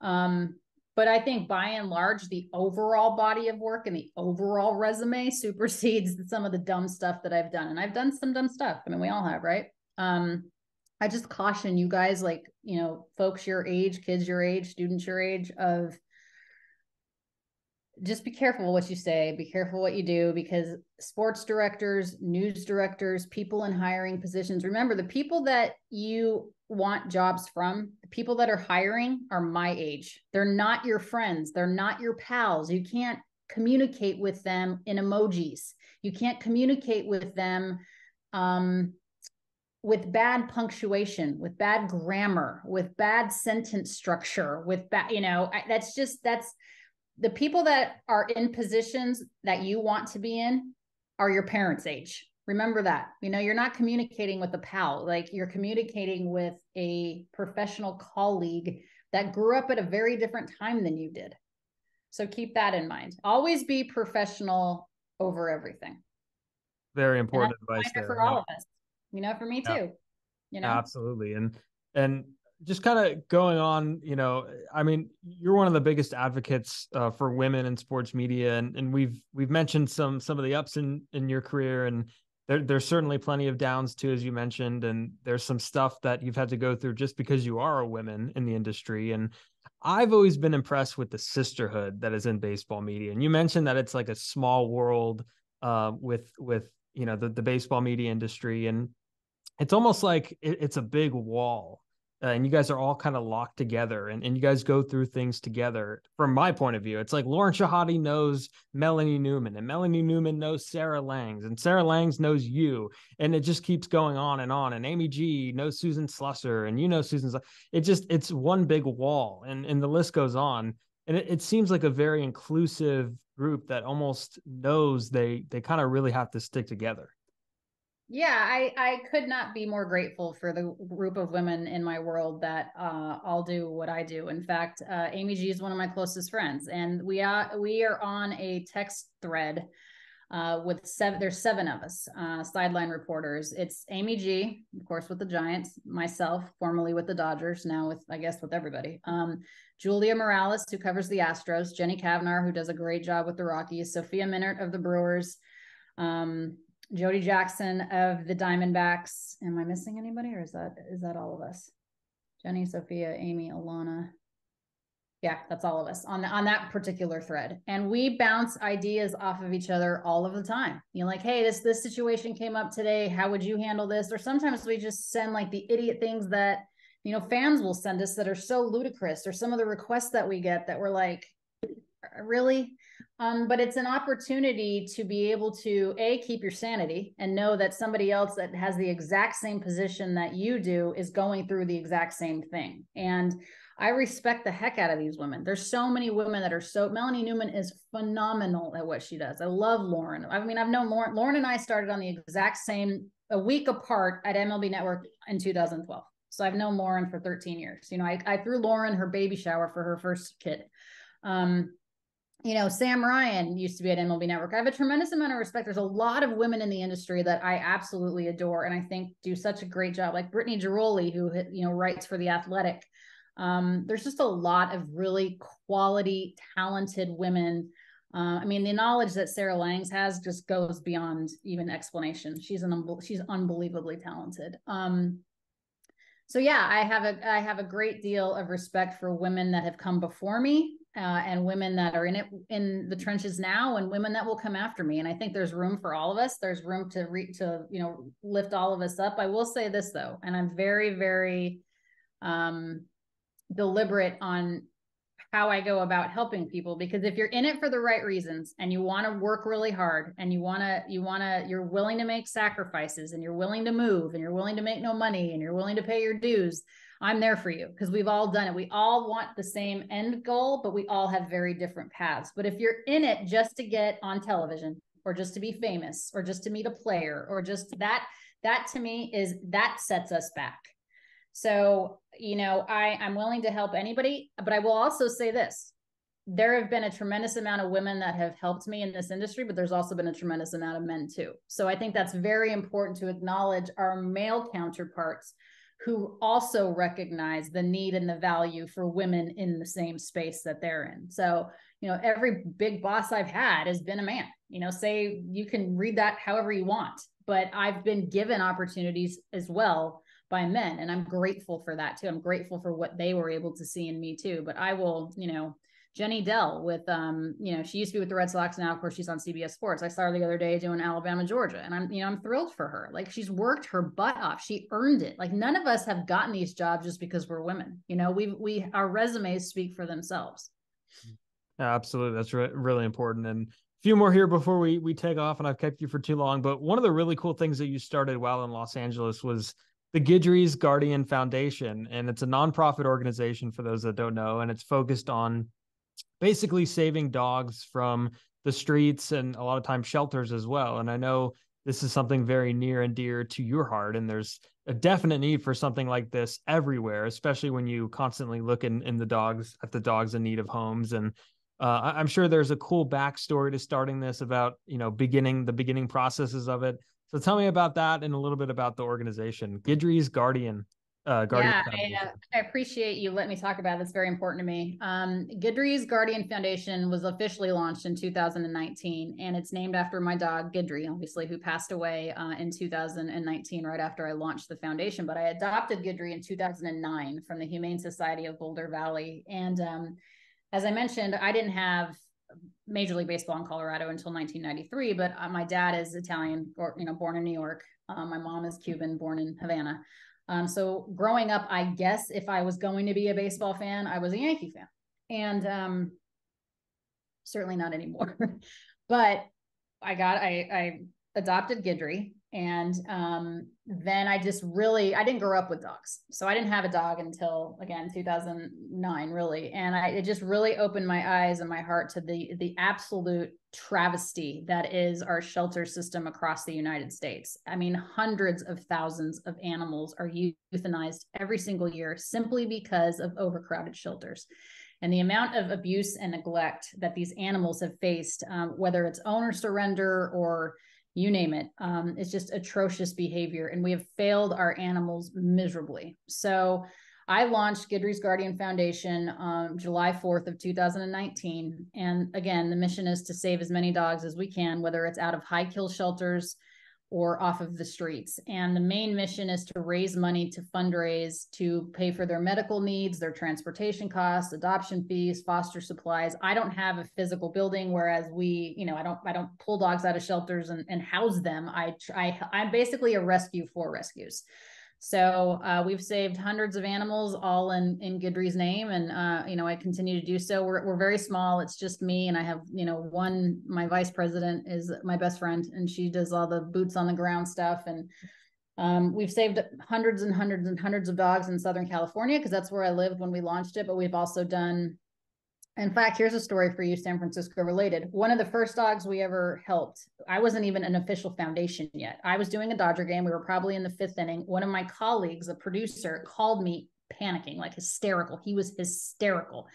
Um, but I think by and large, the overall body of work and the overall resume supersedes some of the dumb stuff that I've done. And I've done some dumb stuff. I mean, we all have, right? Um, I just caution you guys, like, you know, folks your age, kids your age, students your age, of just be careful what you say, be careful what you do, because sports directors, news directors, people in hiring positions, remember the people that you want jobs from, the people that are hiring are my age. They're not your friends, they're not your pals. You can't communicate with them in emojis, you can't communicate with them um, with bad punctuation, with bad grammar, with bad sentence structure, with bad, you know, that's just, that's the people that are in positions that you want to be in are your parents' age. Remember that. You know, you're not communicating with a pal, like you're communicating with a professional colleague that grew up at a very different time than you did. So keep that in mind. Always be professional over everything. Very important advice there. For yeah. all of us you know for me too you know absolutely and and just kind of going on you know i mean you're one of the biggest advocates uh, for women in sports media and, and we've we've mentioned some some of the ups in in your career and there, there's certainly plenty of downs too as you mentioned and there's some stuff that you've had to go through just because you are a woman in the industry and i've always been impressed with the sisterhood that is in baseball media and you mentioned that it's like a small world uh, with with you know the, the baseball media industry and it's almost like it, it's a big wall uh, and you guys are all kind of locked together and, and you guys go through things together. From my point of view it's like lauren shehadi knows melanie newman and melanie newman knows sarah langs and sarah langs knows you and it just keeps going on and on and amy g knows susan slusser and you know susan it just it's one big wall and and the list goes on and it, it seems like a very inclusive group that almost knows they they kind of really have to stick together yeah i i could not be more grateful for the group of women in my world that uh, all do what i do. In fact uh, amy g is one of my closest friends and we are we are on a text thread uh, with seven there's seven of us uh, sideline reporters. It's amy g of course with the giants myself formerly with the dodgers now with i guess with everybody. Um, julia morales who covers the astros jenny cavnar who does a great job with the rockies sophia minnaert of the brewers um, Jody Jackson of the Diamondbacks. Am I missing anybody, or is that is that all of us? Jenny, Sophia, Amy, Alanna. Yeah, that's all of us on the, on that particular thread, and we bounce ideas off of each other all of the time. You know, like, hey, this this situation came up today. How would you handle this? Or sometimes we just send like the idiot things that you know fans will send us that are so ludicrous, or some of the requests that we get that we're like, really um, but it's an opportunity to be able to a keep your sanity and know that somebody else that has the exact same position that you do is going through the exact same thing. And i respect the heck out of these women. There's so many women that are so melanie newman is phenomenal at what she does. I love lauren. I mean i've known lauren lauren and i started on the exact same a week apart at mlb network in 2012 so i've known lauren for 13 years. You know i, I threw lauren her baby shower for her first kid. Um, you know, Sam Ryan used to be at MLB Network. I have a tremendous amount of respect. There's a lot of women in the industry that I absolutely adore and I think do such a great job, like Brittany Ghiroli, who you know writes for the Athletic. Um, there's just a lot of really quality, talented women Uh, I mean, the knowledge that Sarah Langs has just goes beyond even explanation. She's an she's unbelievably talented. Um, so yeah, I have a I have a great deal of respect for women that have come before me uh, and women that are in it in the trenches now and women that will come after me. And I think there's room for all of us. There's room to re- to you know lift all of us up. I will say this though, and I'm very very um, deliberate on how I go about helping people because if you're in it for the right reasons and you want to work really hard and you want to you want to you're willing to make sacrifices and you're willing to move and you're willing to make no money and you're willing to pay your dues I'm there for you because we've all done it. We all want the same end goal, but we all have very different paths. But if you're in it just to get on television or just to be famous or just to meet a player or just that that to me is that sets us back so, you know, I, I'm willing to help anybody, but I will also say this. There have been a tremendous amount of women that have helped me in this industry, but there's also been a tremendous amount of men too. So I think that's very important to acknowledge our male counterparts who also recognize the need and the value for women in the same space that they're in. So, you know, every big boss I've had has been a man. You know, say you can read that however you want, but I've been given opportunities as well by men and i'm grateful for that too i'm grateful for what they were able to see in me too but i will you know jenny dell with um you know she used to be with the red sox now of course she's on cbs sports. I saw her the other day doing alabama georgia and i'm you know i'm thrilled for her. Like she's worked her butt off. She earned it. Like none of us have gotten these jobs just because we're women. You know we we our resumes speak for themselves. Absolutely. That's re- really important. And a few more here before we we take off and i've kept you for too long but one of the really cool things that you started while in los angeles was the Guidry's Guardian Foundation, and it's a nonprofit organization for those that don't know, and it's focused on basically saving dogs from the streets and a lot of times shelters as well. And I know this is something very near and dear to your heart, and there's a definite need for something like this everywhere, especially when you constantly look in, in the dogs at the dogs in need of homes. And uh, I'm sure there's a cool backstory to starting this about you know beginning the beginning processes of it. So tell me about that and a little bit about the organization, Guidry's Guardian. Uh, Guardian yeah, I, uh, I, appreciate you letting me talk about it. It's very important to me. Um, Guidry's Guardian Foundation was officially launched in 2019, and it's named after my dog Guidry, obviously, who passed away uh, in 2019, right after I launched the foundation. But I adopted Guidry in 2009 from the Humane Society of Boulder Valley, and um, as I mentioned, I didn't have Major League Baseball in Colorado until 1993. But uh, my dad is Italian, or you know, born in New York. Um, my mom is Cuban, born in Havana. Um, so growing up, I guess if I was going to be a baseball fan, I was a Yankee fan, and um, certainly not anymore. but I got I, I adopted Guidry, and um, then i just really i didn't grow up with dogs. So i didn't have a dog until again 2009 really. And i it just really opened my eyes and my heart to the the absolute travesty that is our shelter system across the united states. I mean hundreds of thousands of animals are euthanized every single year simply because of overcrowded shelters. And the amount of abuse and neglect that these animals have faced um, whether it's owner surrender or you name it. Um, it's just atrocious behavior, and we have failed our animals miserably. So, I launched Guidry's Guardian Foundation um, July 4th of 2019. And again, the mission is to save as many dogs as we can, whether it's out of high kill shelters or off of the streets. And the main mission is to raise money to fundraise to pay for their medical needs, their transportation costs, adoption fees, foster supplies. I don't have a physical building, whereas we, you know, I don't, I don't pull dogs out of shelters and, and house them. I try, I'm basically a rescue for rescues. So uh, we've saved hundreds of animals, all in in Guidry's name, and uh, you know I continue to do so. We're we're very small. It's just me, and I have you know one. My vice president is my best friend, and she does all the boots on the ground stuff. And um, we've saved hundreds and hundreds and hundreds of dogs in Southern California because that's where I lived when we launched it. But we've also done in fact, here's a story for you, San Francisco related. One of the first dogs we ever helped, I wasn't even an official foundation yet. I was doing a Dodger game. We were probably in the fifth inning. One of my colleagues, a producer, called me panicking, like hysterical. He was hysterical.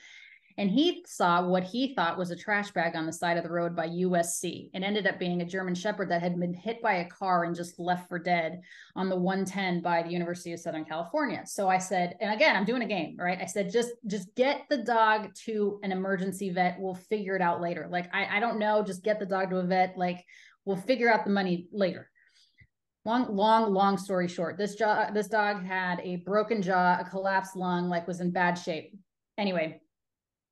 And he saw what he thought was a trash bag on the side of the road by USC. It ended up being a German Shepherd that had been hit by a car and just left for dead on the 110 by the University of Southern California. So I said, and again, I'm doing a game, right? I said, just just get the dog to an emergency vet. We'll figure it out later. Like I, I don't know, just get the dog to a vet. Like we'll figure out the money later long long long story short this jaw this dog had a broken jaw a collapsed lung like was in bad shape anyway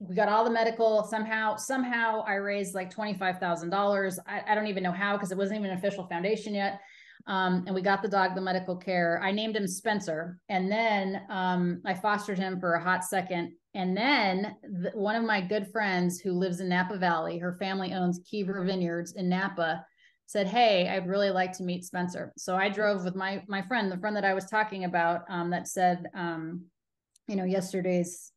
we got all the medical somehow somehow i raised like $25000 I, I don't even know how because it wasn't even an official foundation yet. Um, and we got the dog the medical care. I named him spencer and then um, i fostered him for a hot second. And then the, one of my good friends who lives in napa valley her family owns Keever vineyards in napa said hey i'd really like to meet spencer. So i drove with my my friend the friend that i was talking about um, that said um, you know yesterday's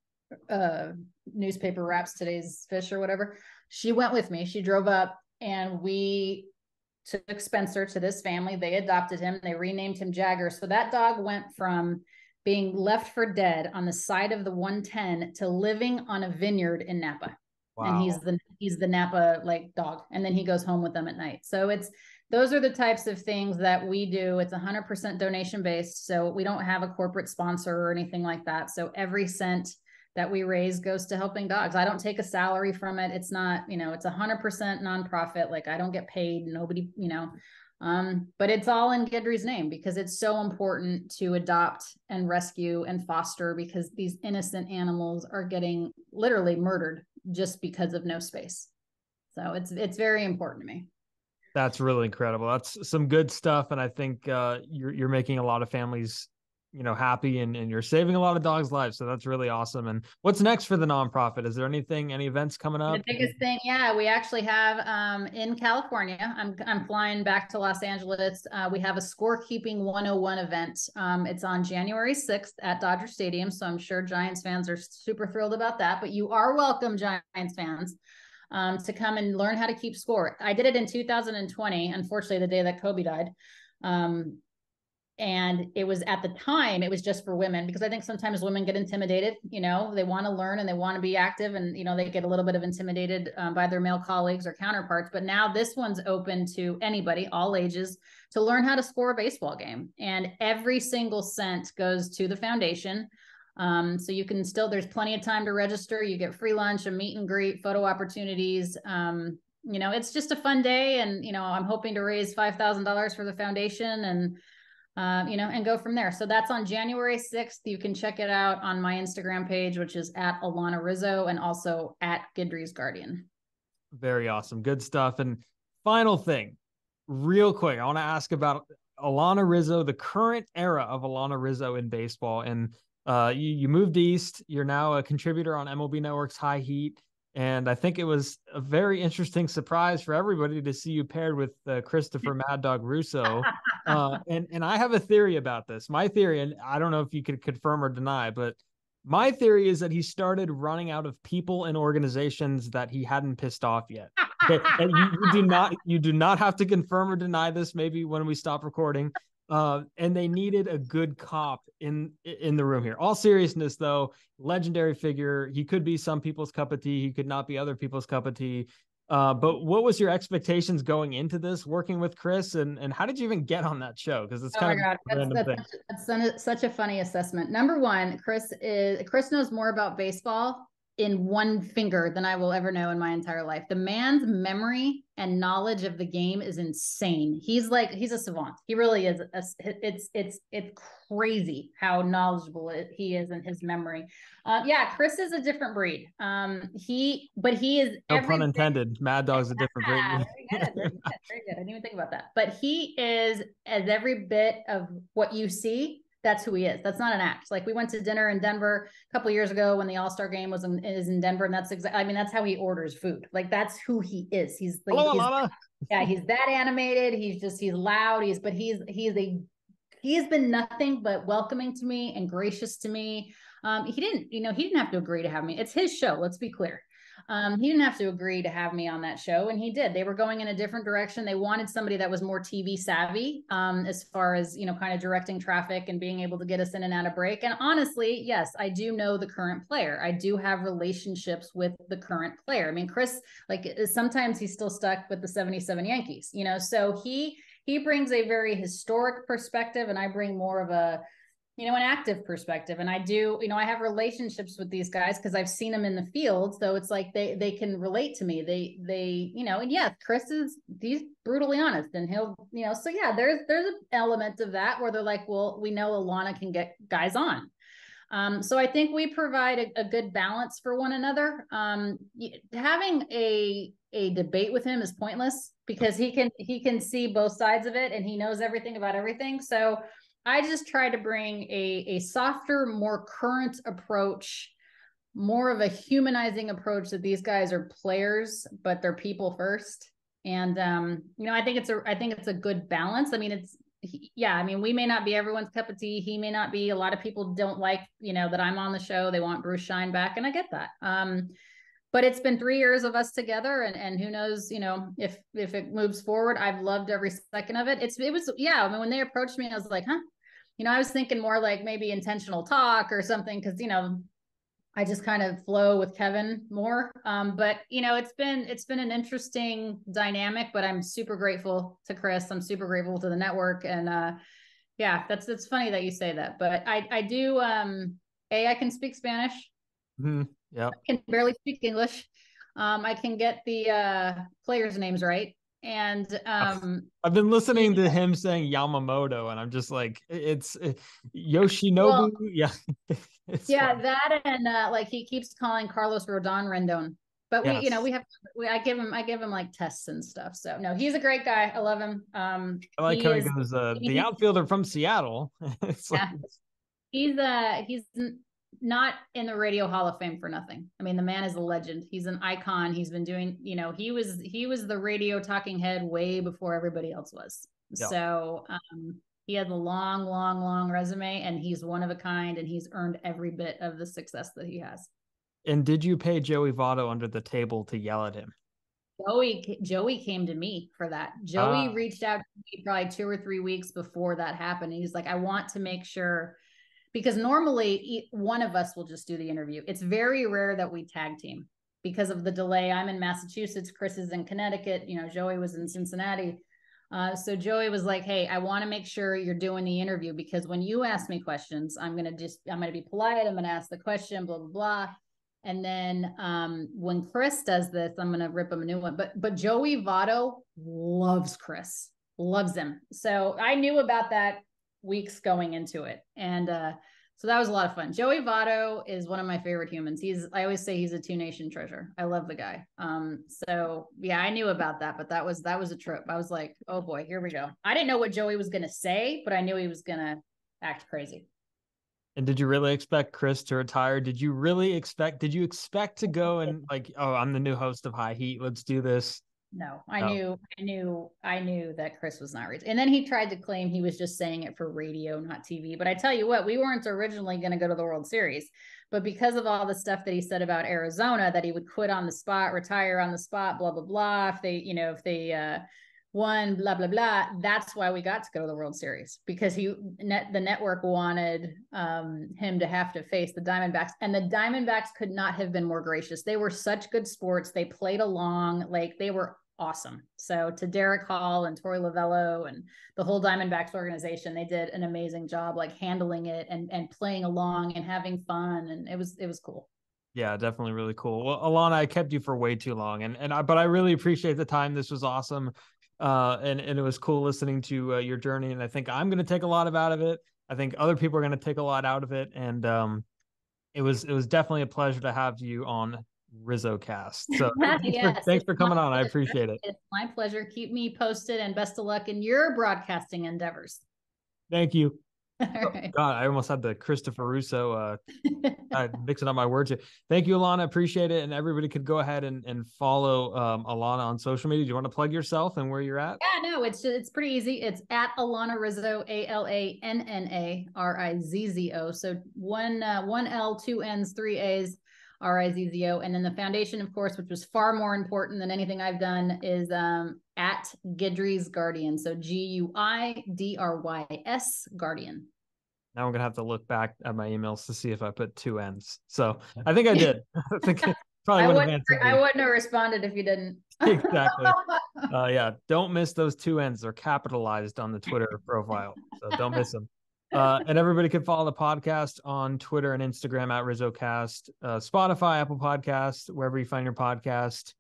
uh, newspaper wraps today's fish or whatever. She went with me. She drove up and we took Spencer to this family. They adopted him. They renamed him Jagger. So that dog went from being left for dead on the side of the 110 to living on a vineyard in Napa. Wow. And he's the he's the Napa like dog. And then he goes home with them at night. So it's those are the types of things that we do. It's 100% donation based. So we don't have a corporate sponsor or anything like that. So every cent that we raise goes to helping dogs. I don't take a salary from it. It's not, you know, it's a hundred percent nonprofit. Like I don't get paid. Nobody, you know, um, but it's all in Guidry's name because it's so important to adopt and rescue and foster because these innocent animals are getting literally murdered just because of no space. So it's it's very important to me. That's really incredible. That's some good stuff, and I think uh, you're you're making a lot of families you know happy and, and you're saving a lot of dogs lives. So that's really awesome. And what's next for the nonprofit? Is there anything any events coming up? the biggest thing yeah we actually have um, in california i'm, I'm flying back to los angeles. Uh, we have a scorekeeping 101 event. Um, it's on january 6th at dodger stadium. So i'm sure giants fans are super thrilled about that but you are welcome giants fans um, to come and learn how to keep score. I did it in 2020 unfortunately the day that kobe died. Um, and it was at the time it was just for women because i think sometimes women get intimidated you know they want to learn and they want to be active and you know they get a little bit of intimidated um, by their male colleagues or counterparts. But now this one's open to anybody all ages to learn how to score a baseball game. And every single cent goes to the foundation. Um, so you can still there's plenty of time to register. You get free lunch a meet and greet photo opportunities. Um, you know it's just a fun day and you know i'm hoping to raise $5000 for the foundation and uh, you know, and go from there. So that's on January 6th. You can check it out on my Instagram page, which is at Alanna Rizzo and also at Guidry's Guardian. Very awesome. Good stuff. And final thing, real quick, I want to ask about Alanna Rizzo, the current era of Alanna Rizzo in baseball. And uh, you, you moved east. You're now a contributor on MLB Network's High Heat. And I think it was a very interesting surprise for everybody to see you paired with uh, Christopher Mad Dog Russo. Uh, and and I have a theory about this. My theory, and I don't know if you could confirm or deny, but my theory is that he started running out of people and organizations that he hadn't pissed off yet. Okay? and you, you do not you do not have to confirm or deny this. Maybe when we stop recording, uh, and they needed a good cop in in the room here. All seriousness, though, legendary figure. He could be some people's cup of tea. He could not be other people's cup of tea. Uh, but what was your expectations going into this, working with Chris, and and how did you even get on that show? Because it's oh kind of that's, that's, that's such a funny assessment. Number one, Chris is Chris knows more about baseball in one finger than I will ever know in my entire life. The man's memory and knowledge of the game is insane. He's like he's a savant. He really is. A, it's it's it's crazy how knowledgeable it, he is in his memory. Uh, yeah, Chris is a different breed. Um, he but he is no pun intended. Mad Dog's a different breed. very, good, very good. Very good. I didn't even think about that. But he is as every bit of what you see that's who he is. That's not an act. Like we went to dinner in Denver a couple years ago when the All Star game was in, is in Denver, and that's exactly. I mean, that's how he orders food. Like that's who he is. He's like, Hello, he's, yeah, he's that animated. He's just he's loud. He's but he's he's a he has been nothing but welcoming to me and gracious to me. Um, he didn't, you know, he didn't have to agree to have me. It's his show. Let's be clear. Um, he didn't have to agree to have me on that show, and he did. They were going in a different direction. They wanted somebody that was more TV savvy, um, as far as you know, kind of directing traffic and being able to get us in and out of break. And honestly, yes, I do know the current player. I do have relationships with the current player. I mean, Chris, like sometimes he's still stuck with the '77 Yankees, you know. So he he brings a very historic perspective, and I bring more of a you know, an active perspective. And I do, you know, I have relationships with these guys because I've seen them in the field. So it's like they they can relate to me. They they, you know, and yeah, Chris is he's brutally honest and he'll, you know, so yeah, there's there's an element of that where they're like, well, we know Alanna can get guys on. Um, so I think we provide a, a good balance for one another. Um, having a a debate with him is pointless because he can he can see both sides of it and he knows everything about everything. So I just try to bring a, a softer, more current approach, more of a humanizing approach that these guys are players, but they're people first. And um, you know, I think it's a I think it's a good balance. I mean, it's yeah, I mean, we may not be everyone's cup of tea. He may not be. A lot of people don't like, you know, that I'm on the show. They want Bruce Shine back, and I get that. Um, but it's been three years of us together and, and who knows you know if if it moves forward i've loved every second of it it's it was yeah i mean when they approached me i was like huh you know, I was thinking more like maybe intentional talk or something because, you know, I just kind of flow with Kevin more. Um, but you know, it's been it's been an interesting dynamic, but I'm super grateful to Chris. I'm super grateful to the network. And uh yeah, that's it's funny that you say that. But I I do um A, I can speak Spanish. Mm-hmm. Yeah. I can barely speak English. Um, I can get the uh players' names right and um i've been listening to him saying yamamoto and i'm just like it's it, yoshinobu well, yeah yeah that and uh like he keeps calling carlos rodon rendon. But yes. we you know we have we, i give him i give him like tests and stuff so no he's a great guy. I love him. Um i like he how is, he goes uh the outfielder from seattle. It's yeah. Like... he's uh he's not in the radio hall of fame for nothing i mean the man is a legend he's an icon he's been doing you know he was he was the radio talking head way before everybody else was yeah. so um he has a long long long resume and he's one of a kind and he's earned every bit of the success that he has and did you pay joey votto under the table to yell at him Joey Joey came to me for that. Joey ah. reached out to me probably two or three weeks before that happened. He's like, I want to make sure because normally one of us will just do the interview. It's very rare that we tag team because of the delay. I'm in Massachusetts, Chris is in Connecticut, you know, Joey was in Cincinnati. Uh, so Joey was like, "Hey, I want to make sure you're doing the interview because when you ask me questions, I'm gonna just I'm gonna be polite. I'm gonna ask the question, blah blah blah." And then um, when Chris does this, I'm gonna rip him a new one. But but Joey Votto loves Chris, loves him. So I knew about that weeks going into it. And uh, so that was a lot of fun. Joey Votto is one of my favorite humans. He's I always say he's a two nation treasure. I love the guy. Um, so yeah, I knew about that, but that was that was a trip. I was like, oh boy, here we go. I didn't know what Joey was gonna say, but I knew he was gonna act crazy. And did you really expect Chris to retire? Did you really expect? Did you expect to go and like, oh, I'm the new host of High Heat. Let's do this no i oh. knew i knew i knew that chris was not and then he tried to claim he was just saying it for radio not tv but i tell you what we weren't originally going to go to the world series. But because of all the stuff that he said about arizona that he would quit on the spot retire on the spot blah blah blah if they you know if they uh won blah blah blah that's why we got to go to the world series. Because he net the network wanted um him to have to face the diamondbacks. And the diamondbacks could not have been more gracious. They were such good sports. They played along. Like they were awesome. So to Derrick Hall and Torey Lovullo and the whole Diamondbacks organization, they did an amazing job like handling it and and playing along and having fun and it was it was cool. Yeah, definitely really cool. Well, Alanna, I kept you for way too long and and I but I really appreciate the time. This was awesome. Uh and and it was cool listening to uh, your journey and I think I'm going to take a lot of out of it. I think other people are going to take a lot out of it and um it was it was definitely a pleasure to have you on RizzoCast. So thanks, yes, for, thanks for coming on. I appreciate it. It's my pleasure. Keep me posted and best of luck in your broadcasting endeavors. Thank you. Oh, God, I almost had the Christopher Russo uh mixing up my words here. Thank you, Alanna. Appreciate it. And everybody could go ahead and, and follow um, Alanna on social media. Do you want to plug yourself and where you're at? Yeah, no, it's it's pretty easy. It's at Alanna Rizzo, A L A N N A R I Z Z O. So one uh, one L, two N's, three A's R I Z Z O. And then the foundation, of course, which was far more important than anything I've done, is um, at Guidry's Guardian. So G U I D R Y S Guardian. Now I'm gonna have to look back at my emails to see if I put two N's. So I think I did. I think probably I wouldn't wouldn't, have answered. I wouldn't have responded if you didn't. Exactly. Uh, yeah, don't miss those two N's. They're capitalized on the Twitter profile, so don't miss them. Uh, and everybody can follow the podcast on Twitter and Instagram at RizzoCast, uh, Spotify, Apple Podcast, wherever you find your podcast,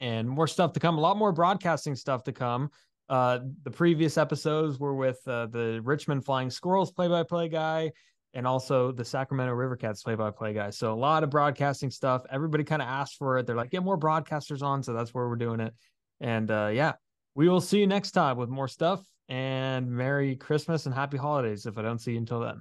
and more stuff to come. A lot more broadcasting stuff to come. Uh, the previous episodes were with uh, the Richmond Flying Squirrels play-by-play guy, and also the Sacramento Rivercats play-by-play guy. So a lot of broadcasting stuff. Everybody kind of asked for it. They're like, get more broadcasters on, so that's where we're doing it. And uh, yeah, we will see you next time with more stuff. And Merry Christmas and Happy Holidays if I don't see you until then.